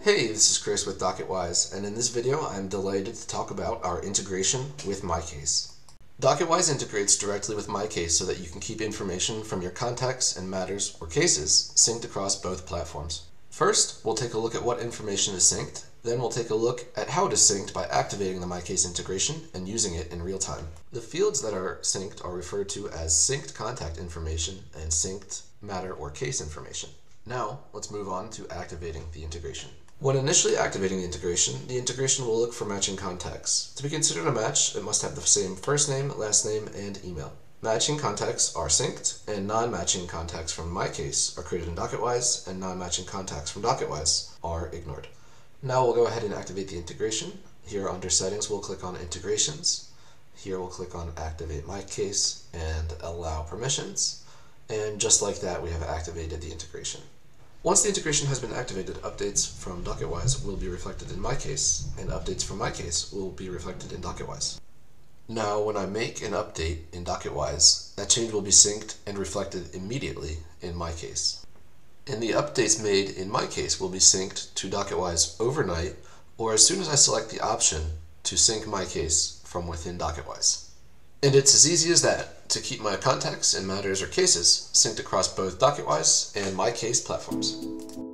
Hey, this is Chris with DocketWise, and in this video I'm delighted to talk about our integration with MyCase. DocketWise integrates directly with MyCase so that you can keep information from your contacts and matters or cases synced across both platforms. First, we'll take a look at what information is synced, then we'll take a look at how it is synced by activating the MyCase integration and using it in real time. The fields that are synced are referred to as synced contact information and synced matter or case information. Now, let's move on to activating the integration. When initially activating the integration, the integration will look for matching contacts. To be considered a match, it must have the same first name, last name, and email. Matching contacts are synced, and non-matching contacts from MyCase are created in DocketWise, and non-matching contacts from DocketWise are ignored. Now we'll go ahead and activate the integration. Here under Settings, we'll click on Integrations. Here we'll click on Activate MyCase and Allow Permissions. And just like that, we have activated the integration. Once the integration has been activated, updates from DocketWise will be reflected in MyCase, and updates from MyCase will be reflected in DocketWise. Now, when I make an update in DocketWise, that change will be synced and reflected immediately in MyCase. And the updates made in MyCase will be synced to DocketWise overnight, or as soon as I select the option to sync MyCase from within DocketWise. And it's as easy as that to keep my contacts and matters or cases synced across both DocketWise and MyCase platforms.